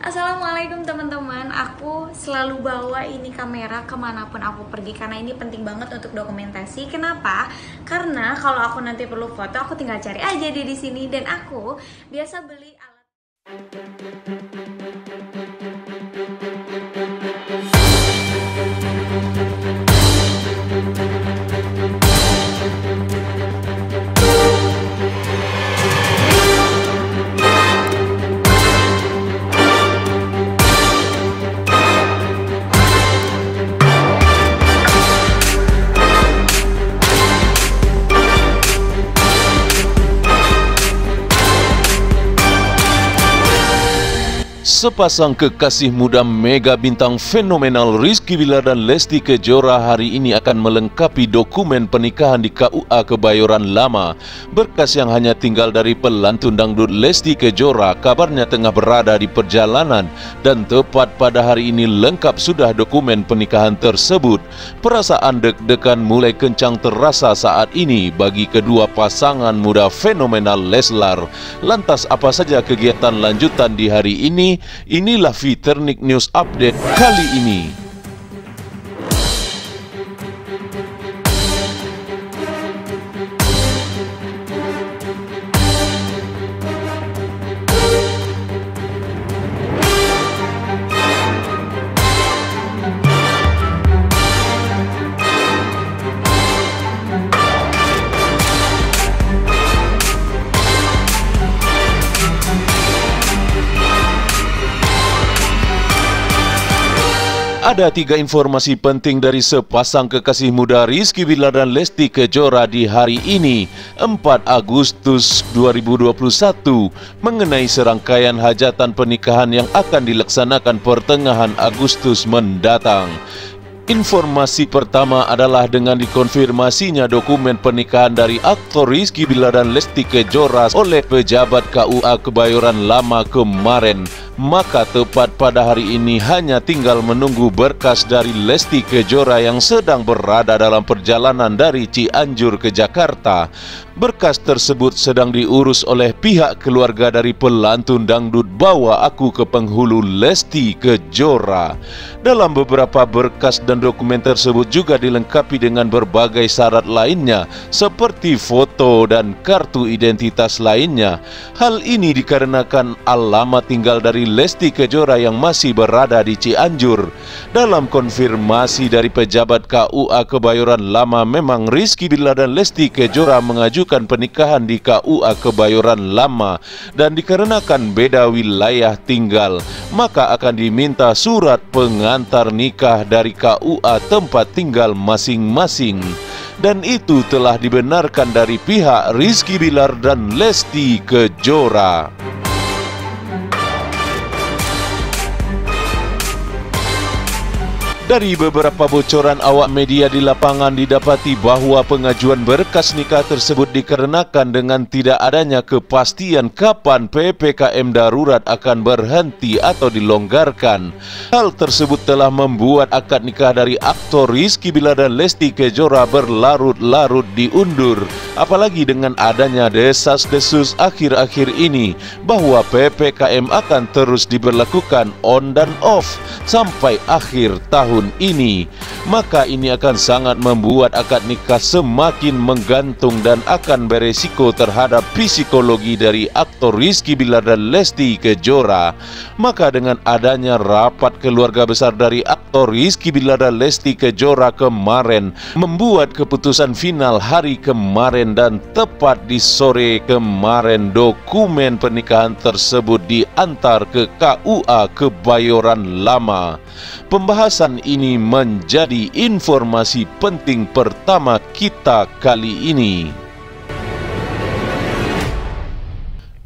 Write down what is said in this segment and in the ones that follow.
Assalamualaikum teman-teman. Aku selalu bawa ini kamera ke mana pun aku pergi Karena ini penting banget untuk dokumentasi. Kenapa? Karena kalau aku nanti perlu foto Aku tinggal cari aja di sini. Dan aku biasa beli alat Sepasang kekasih muda mega bintang fenomenal Rizky Bilar dan Lesti Kejora hari ini akan melengkapi dokumen pernikahan di KUA Kebayoran Lama. Berkas yang hanya tinggal dari pelantun dangdut Lesti Kejora kabarnya tengah berada di perjalanan dan tepat pada hari ini lengkap sudah dokumen pernikahan tersebut. Perasaan deg-degan mulai kencang terasa saat ini bagi kedua pasangan muda fenomenal Leslar. Lantas apa saja kegiatan lanjutan di hari ini? Inilah Viternik News Update kali ini. Ada tiga informasi penting dari sepasang kekasih muda Rizky Bilar dan Lesti Kejora di hari ini 4 Agustus 2021 mengenai serangkaian hajatan pernikahan yang akan dilaksanakan pertengahan Agustus mendatang. Informasi pertama adalah dengan dikonfirmasinya dokumen pernikahan dari aktor Rizky Bilar dan Lesti Kejora oleh pejabat KUA Kebayoran Lama kemarin. Maka tepat pada hari ini hanya tinggal menunggu berkas dari Lesti Kejora yang sedang berada dalam perjalanan dari Cianjur ke Jakarta. Berkas tersebut sedang diurus oleh pihak keluarga dari pelantun dangdut Bawa Aku ke Penghulu Lesti Kejora. Dalam beberapa berkas dan dokumen tersebut juga dilengkapi dengan berbagai syarat lainnya seperti foto dan kartu identitas lainnya. Hal ini dikarenakan alamat tinggal dari Lesti Kejora yang masih berada di Cianjur. Dalam konfirmasi dari pejabat KUA Kebayoran Lama memang Rizky Billar dan Lesti Kejora mengajukan pernikahan di KUA Kebayoran Lama dan dikarenakan beda wilayah tinggal maka akan diminta surat pengantar nikah dari KUA tempat tinggal masing-masing dan itu telah dibenarkan dari pihak Rizky Bilar dan Lesti Kejora. Dari beberapa bocoran awak media di lapangan didapati bahawa pengajuan berkas nikah tersebut dikarenakan dengan tidak adanya kepastian kapan PPKM darurat akan berhenti atau dilonggarkan. Hal tersebut telah membuat akad nikah dari aktor Rizky Bilar dan Lesti Kejora berlarut-larut diundur. Apalagi dengan adanya desas-desus akhir-akhir ini bahawa PPKM akan terus diberlakukan on dan off sampai akhir tahun tahun ini maka ini akan sangat membuat akad nikah semakin menggantung dan akan beresiko terhadap psikologi dari aktor Rizky Bilar dan Lesti Kejora. Maka dengan adanya rapat keluarga besar dari aktor Rizky Bilar dan Lesti Kejora kemarin membuat keputusan final hari kemarin dan tepat di sore kemarin dokumen pernikahan tersebut diantar ke KUA Kebayoran Lama. Pembahasan ini menjadi informasi penting pertama kita kali ini.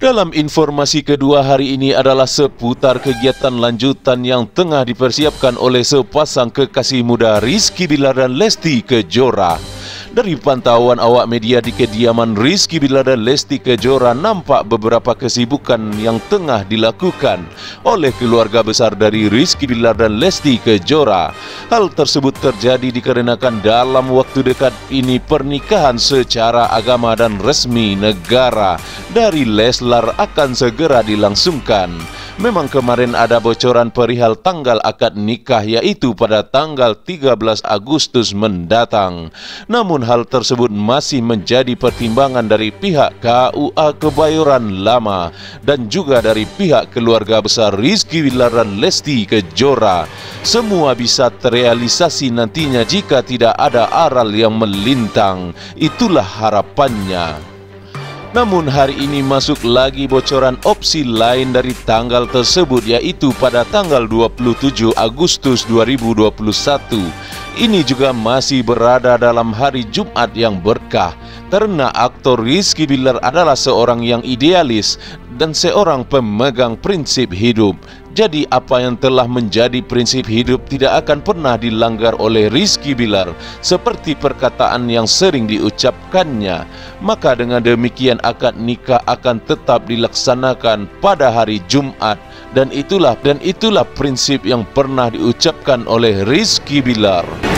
Dalam informasi kedua hari ini adalah seputar kegiatan lanjutan yang tengah dipersiapkan oleh sepasang kekasih muda Rizky Bilar dan Lesti Kejora. Dari pantauan awak media di kediaman Rizky Bilar dan Lesti Kejora nampak beberapa kesibukan yang tengah dilakukan oleh keluarga besar dari Rizky Bilar dan Lesti Kejora. Hal tersebut terjadi dikarenakan dalam waktu dekat ini pernikahan secara agama dan resmi negara dari Leslar akan segera dilangsungkan. Memang kemarin ada bocoran perihal tanggal akad nikah yaitu pada tanggal 13 Agustus mendatang. Namun hal tersebut masih menjadi pertimbangan dari pihak KUA Kebayoran Lama dan juga dari pihak keluarga besar Rizky Wilar dan Lesti Kejora. Semua bisa terrealisasi nantinya jika tidak ada aral yang melintang. Itulah harapannya. Namun hari ini masuk lagi bocoran opsi lain dari tanggal tersebut yaitu pada tanggal 27 Agustus 2021. Ini juga masih berada dalam hari Jumat yang berkah karena aktor Rizky Billar adalah seorang yang idealis dan seorang pemegang prinsip hidup. Jadi apa yang telah menjadi prinsip hidup tidak akan pernah dilanggar oleh Rizky Bilar seperti perkataan yang sering diucapkannya. Maka dengan demikian akad nikah akan tetap dilaksanakan pada hari Jumat dan itulah dan itulah prinsip yang pernah diucapkan oleh Rizky Bilar.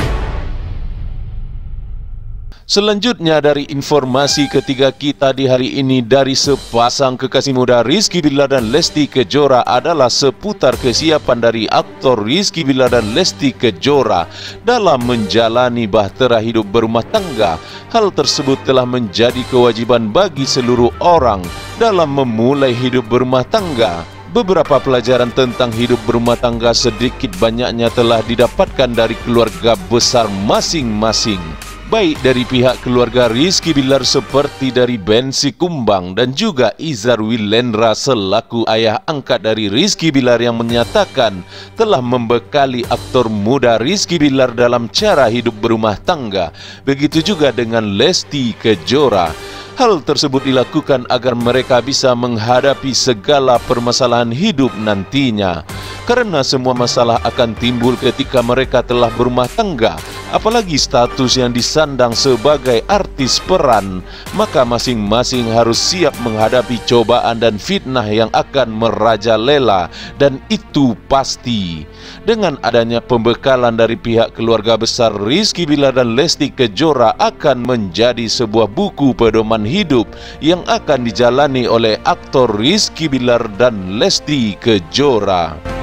Selanjutnya dari informasi ketiga kita di hari ini dari sepasang kekasih muda Rizky Billar dan Lesti Kejora adalah seputar kesiapan dari aktor Rizky Billar dan Lesti Kejora dalam menjalani bahtera hidup berumah tangga. Hal tersebut telah menjadi kewajiban bagi seluruh orang dalam memulai hidup berumah tangga. Beberapa pelajaran tentang hidup berumah tangga sedikit banyaknya telah didapatkan dari keluarga besar masing-masing baik dari pihak keluarga Rizky Bilar seperti dari Ben Sikumbang dan juga Izar Willendra selaku ayah angkat dari Rizky Bilar yang menyatakan telah membekali aktor muda Rizky Bilar dalam cara hidup berumah tangga. Begitu juga dengan Lesti Kejora. Hal tersebut dilakukan agar mereka bisa menghadapi segala permasalahan hidup nantinya. Karena semua masalah akan timbul ketika mereka telah berumah tangga apalagi status yang disandang sebagai artis peran, maka masing-masing harus siap menghadapi cobaan dan fitnah yang akan merajalela dan itu pasti. Dengan adanya pembekalan dari pihak keluarga besar Rizky Bilar dan Lesti Kejora akan menjadi sebuah buku pedoman hidup yang akan dijalani oleh aktor Rizky Bilar dan Lesti Kejora.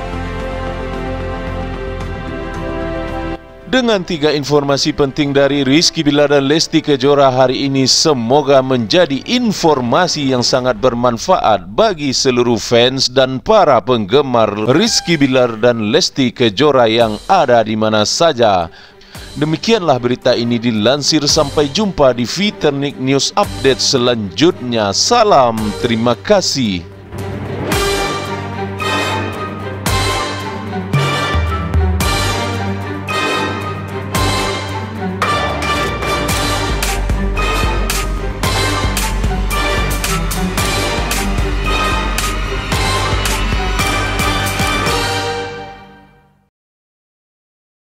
Dengan tiga informasi penting dari Rizky Bilar dan Lesti Kejora hari ini semoga menjadi informasi yang sangat bermanfaat bagi seluruh fans dan para penggemar Rizky Bilar dan Lesti Kejora yang ada di mana saja. Demikianlah berita ini dilansir sampai jumpa di Viternik News Update selanjutnya. Salam, terima kasih.